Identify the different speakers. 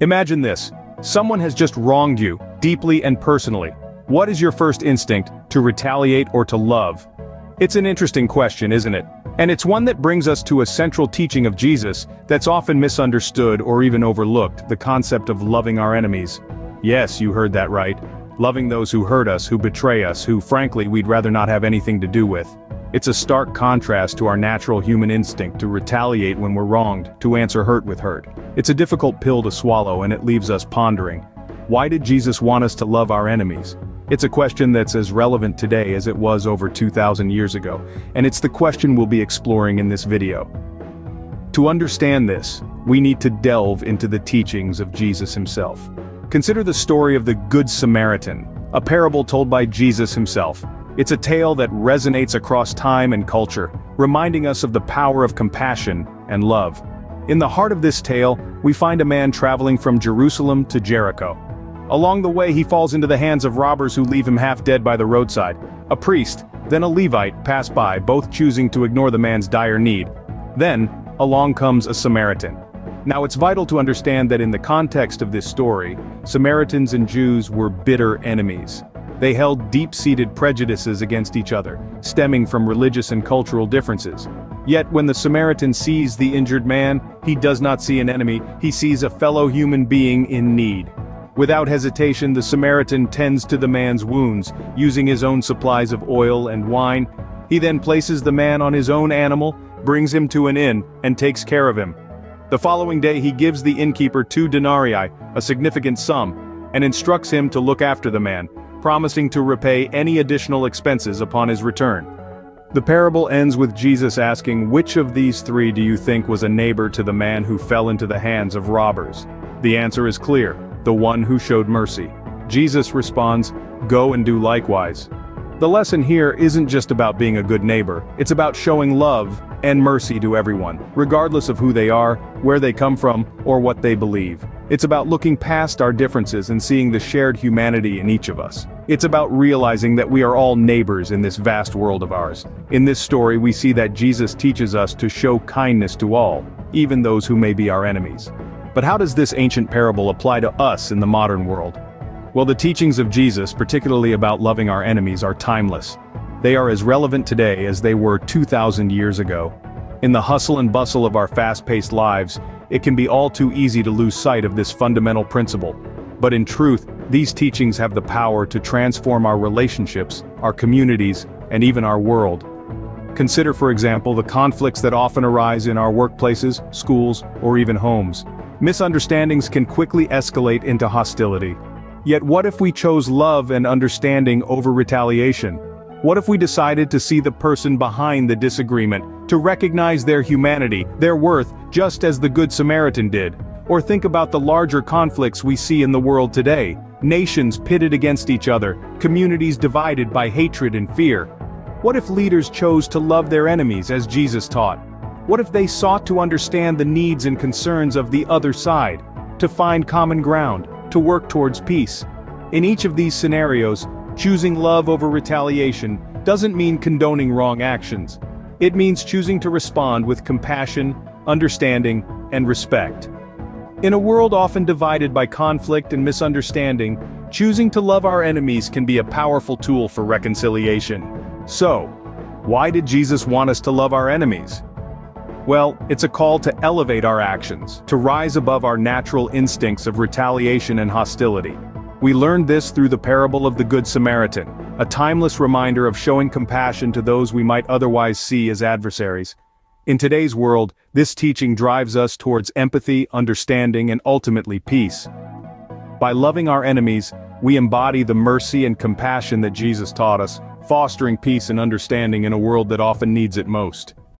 Speaker 1: Imagine this. Someone has just wronged you, deeply and personally. What is your first instinct, to retaliate or to love? It's an interesting question, isn't it? And it's one that brings us to a central teaching of Jesus that's often misunderstood or even overlooked, the concept of loving our enemies. Yes, you heard that right. Loving those who hurt us, who betray us, who frankly we'd rather not have anything to do with. It's a stark contrast to our natural human instinct to retaliate when we're wronged, to answer hurt with hurt. It's a difficult pill to swallow and it leaves us pondering. Why did Jesus want us to love our enemies? It's a question that's as relevant today as it was over 2,000 years ago, and it's the question we'll be exploring in this video. To understand this, we need to delve into the teachings of Jesus himself. Consider the story of the Good Samaritan, a parable told by Jesus himself. It's a tale that resonates across time and culture, reminding us of the power of compassion and love. In the heart of this tale, we find a man traveling from Jerusalem to Jericho. Along the way he falls into the hands of robbers who leave him half dead by the roadside. A priest, then a Levite, pass by, both choosing to ignore the man's dire need. Then, along comes a Samaritan. Now it's vital to understand that in the context of this story, Samaritans and Jews were bitter enemies. They held deep-seated prejudices against each other, stemming from religious and cultural differences. Yet when the Samaritan sees the injured man, he does not see an enemy, he sees a fellow human being in need. Without hesitation the Samaritan tends to the man's wounds, using his own supplies of oil and wine. He then places the man on his own animal, brings him to an inn, and takes care of him. The following day he gives the innkeeper two denarii, a significant sum, and instructs him to look after the man, promising to repay any additional expenses upon his return. The parable ends with Jesus asking which of these three do you think was a neighbor to the man who fell into the hands of robbers? The answer is clear the one who showed mercy. Jesus responds, go and do likewise. The lesson here isn't just about being a good neighbor, it's about showing love and mercy to everyone, regardless of who they are, where they come from, or what they believe. It's about looking past our differences and seeing the shared humanity in each of us. It's about realizing that we are all neighbors in this vast world of ours. In this story we see that Jesus teaches us to show kindness to all, even those who may be our enemies. But how does this ancient parable apply to us in the modern world? Well the teachings of Jesus, particularly about loving our enemies, are timeless. They are as relevant today as they were 2,000 years ago. In the hustle and bustle of our fast-paced lives, it can be all too easy to lose sight of this fundamental principle. But in truth, these teachings have the power to transform our relationships, our communities, and even our world. Consider for example the conflicts that often arise in our workplaces, schools, or even homes. Misunderstandings can quickly escalate into hostility. Yet what if we chose love and understanding over retaliation? What if we decided to see the person behind the disagreement, to recognize their humanity, their worth, just as the Good Samaritan did? Or think about the larger conflicts we see in the world today, nations pitted against each other, communities divided by hatred and fear. What if leaders chose to love their enemies as Jesus taught? What if they sought to understand the needs and concerns of the other side, to find common ground, to work towards peace? In each of these scenarios, choosing love over retaliation doesn't mean condoning wrong actions. It means choosing to respond with compassion, understanding, and respect. In a world often divided by conflict and misunderstanding, choosing to love our enemies can be a powerful tool for reconciliation. So, why did Jesus want us to love our enemies? Well, it's a call to elevate our actions, to rise above our natural instincts of retaliation and hostility. We learned this through the parable of the Good Samaritan, a timeless reminder of showing compassion to those we might otherwise see as adversaries. In today's world, this teaching drives us towards empathy, understanding, and ultimately peace. By loving our enemies, we embody the mercy and compassion that Jesus taught us, fostering peace and understanding in a world that often needs it most.